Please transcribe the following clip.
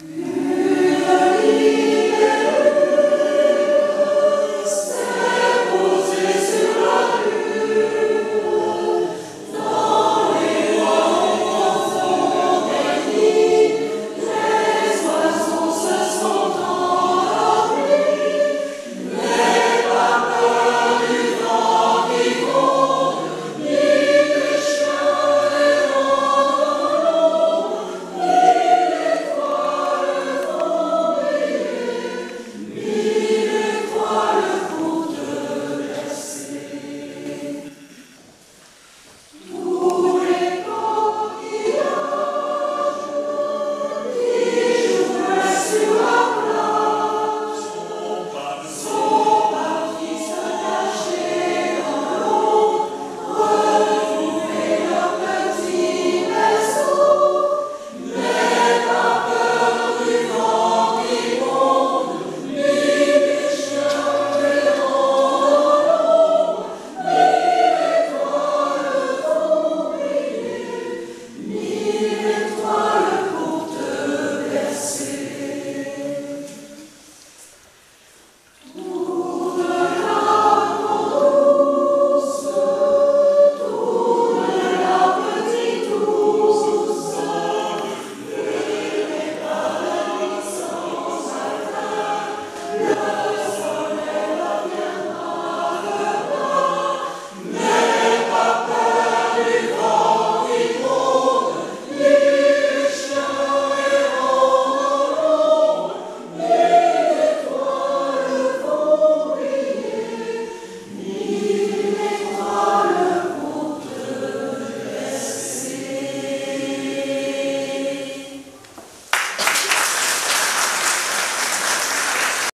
Amen.